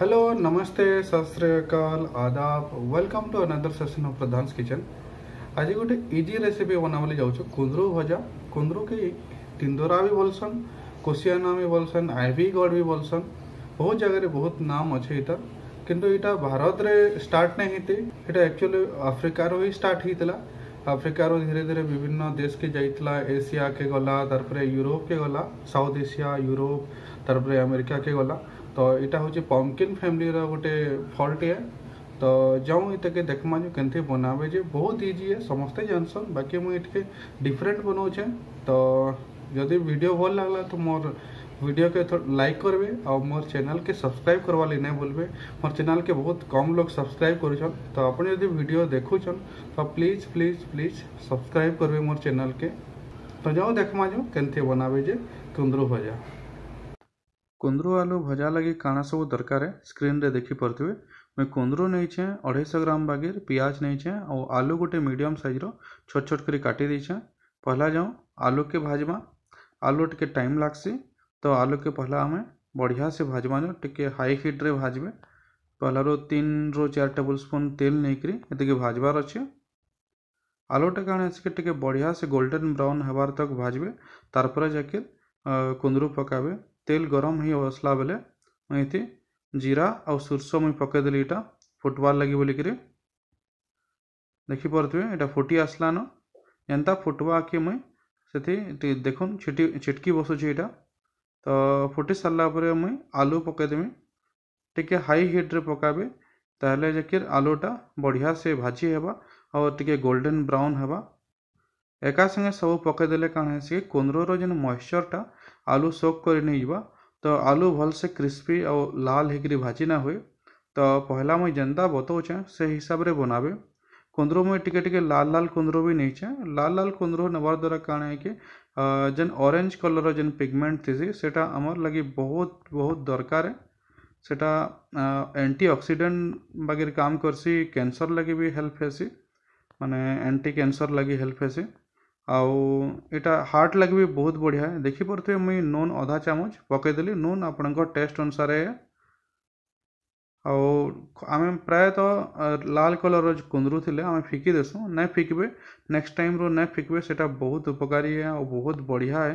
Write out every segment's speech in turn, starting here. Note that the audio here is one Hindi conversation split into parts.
हेलो नमस्ते सतरकाल आदाब welcome to another session of प्रधानस kitchen आज गोटे इजी रेसीपी बनाबले जाऊँ कुंद्रु भजा कुंद्रु के तिंदोरा भी बोलसन कोशियाना भी बोलसन आईवी गड भी बोलसन बहुत जगह बहुत नाम अच्छे इटार किंतु इटा भारत रे स्टार्ट नहीं होते इटा एक्चुअली आफ्रिकार ही स्टार्ट होता आफ्रिकार धीरे धीरे विभिन्न देश के जाता एशिया के गला तार यूरोप के गला साउथ एशिया यूरोप तारपर अमेरिका के गला तो यहाँ हूँ पम्पकिन फैमिली रोटे फल्ट तो जो इतने देखमा जो के बनाबे जे बहुत इजी है समस्ते जानसन बाकी मुझे डिफरेन्ट बनाऊे तो जदि भिड भल लगला तो मोर वीडियो के लाइक करेंगे और मोर चैनल के सब्सक्राइब करवा नहीं भूलबे मोर चैनल के बहुत कम लोग सब्सक्राइब कर तो आप जब वीडियो देखुन तो प्लीज प्लीज प्लीज सब्सक्राइब करेंगे मोर चैनल के तो जाऊँ देखमा जो के बनाबे जे कुंदरू भजा कुंदरू आलू भजा लगी काना सब दरकार स्क्रीन रे देखी पार्थिवे मुझे कुंदरू नहीं छे अढ़ाई अढ़ेश ग्राम बागर पियाज नहीं छे और आलू गोटे मीडियम सैज्र छोट छोट कर पहला जाऊँ आलू के भाजमा आलू टिके टाइम लग्सी तो आलू के पहला आम बढ़िया से भाजमा टिके हाई हिट्रे भाजबे रो तीन रु चार टेबुल स्पून तेल नहीं कर भाजवार अच्छे आलूटे कारण टिके बढ़िया से गोल्डन ब्राउन होबार तक भाजबे तार पर जाकर कुंदरू पकाबे तेल गरम ही होसला बेले मुझे जीरा आ सोर्ष मुई पकईदेली यहाँ फुटवार लगे बोलिक देखिपे ये फुटी आसलान एंता फुटवा के मुई से देख छिटकी बसुचे यहाँ तो फुटी सरला मुई आलू पकईदेवि टी हाई हिट्रे पकाबे तो आलूटा बढ़िया से भाजी है और टी गोल्डन ब्राउन है एका संगे सब पकईदे कण है कुंद्रर जेन मइश्चरटा आलू सोक कर तो आलू भलसे क्रिस्पी आ लाल होकर भाजी ना हुए तो पहला मुझे जेन्ता बताऊचे से हिसाब से बनाबे कुंद्र मुझे टिके टिके लाल लाल कुंद्र भी नहींचे लाल लाल कुंद्र नवार द्वारा कण है कि जेन ऑरेंज कलर जेन पिगमेंट थी से लगी बहुत बहुत दरकार सेटा एंटीअक्सीडेट बागे काम करसी कैंसर लगे भी हेल्प हैसी मैंने एंटी कैंसर लगी हेल्प हैसी आउ आटा हार्ट लगे भी बहुत बढ़िया है देखिपे मुई नून अधा चामच पकईदेली नून आप टेस्ट अनुसार आम प्रायत तो लाल कलर कुंदरू थे आम फिकी देसु ना फिकबे नेक्स्ट टाइम रु ना फिकबे से बहुत उपकारी है और बहुत बढ़िया है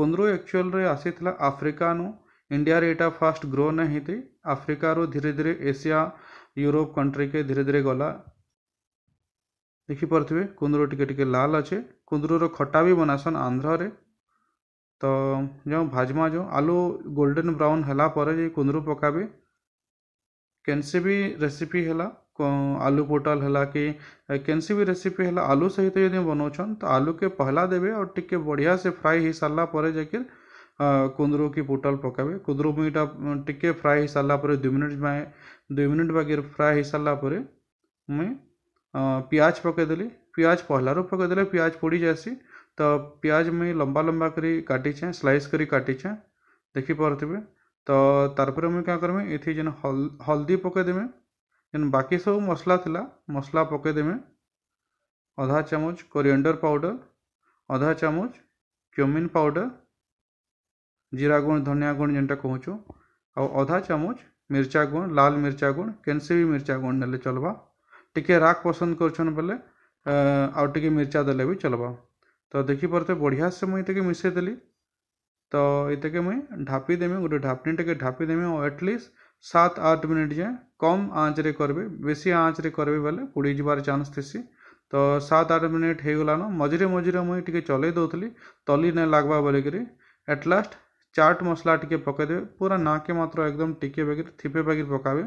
कुंदरू एक्चुअल आसी आफ्रिका नु इंडिया यहाँ फास्ट ग्रो नहीं थी आफ्रिकार धीरे धीरे एसिया यूरोप कंट्री के धीरे धीरे गला देखिपे कुंदर टे लाल अच्छे कुंदर खटा भी बनासन आंध्रे तो जो भाजमा जो आलू गोल्डन ब्राउन है कुंदर पकाबे कैनसी भी रेसीपी है आलू पोटल है कि कैनसी भी रेसीपी है आलू सहित तो यदि बनाऊन तो आलू के पहला देवे और टिके बढ़िया से फ्राई हो सारापर जाकि कुंदर की पोटल पकाबे कुंदर मुईटा टिके फ्राए हो सारापर दुई मिनिट दुई मिनिट बागे फ्राए हो सारापर मुई पिज पकईदेली पिज पहला पकईदे पिज पोड़ जासी तो पिज मुई लंबा लंबा कर स्लाइस कर देखिपे तो तारपर मुझे क्या करमी इथ जेन हल्दी पकईदेमि जेन बाकी सब मसला थी मसला पकईदेमि अधा चामच कोरिएंडर पाउडर अधा चामच क्यूमिन पाउडर जीरा गुण धनिया गुण जेनटा कहचु आधा चामच मिर्चा गुण लाल मिर्चा गुण कैनसी भी मिर्चा गुण ना चलवा टिके राग पसंद कर बोले मिर्चा देले भी चलबा तो देखी परते बढ़िया से मुझे तके तो ये मुई ढापी देमे गुडे ढापनी टे ढापी देमे एटलिस्ट सात आठ मिनिट जाए कम आँच रे करबे बेसी आँच रे करबे बोले जबार चांस थे तो सात आठ मिनिट हो गलान मझेरे मझेरे मुझे टिके चलई दौली तली नहीं लग्वा बोल कर एटलास्ट चाट मसला टिके पकईदे पूरा नाके मात्र एकदम टिके बेगे थीपे बागे पकाबे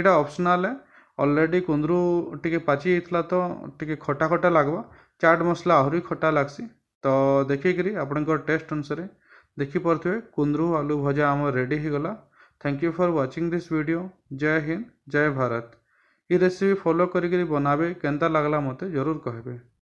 यहाँ अपसनाल है অলরেডি কুনদ্রু টিকে পাচি আইতলা তো টিকে খটা খটা লাগবা চাট মশলা অহুই খটা লাগসি তো দেখি গরি আপনক টেস্ট অনসরে দেখি পরতে কুনদ্রু আলু ভজা আম রেডি হে গলা thank you for watching this video জয় হিন্দ জয় ভারত ই রেসিপি ফলো করি গরি বানাবে কেনতা লাগলা মতে जरुर কহেবে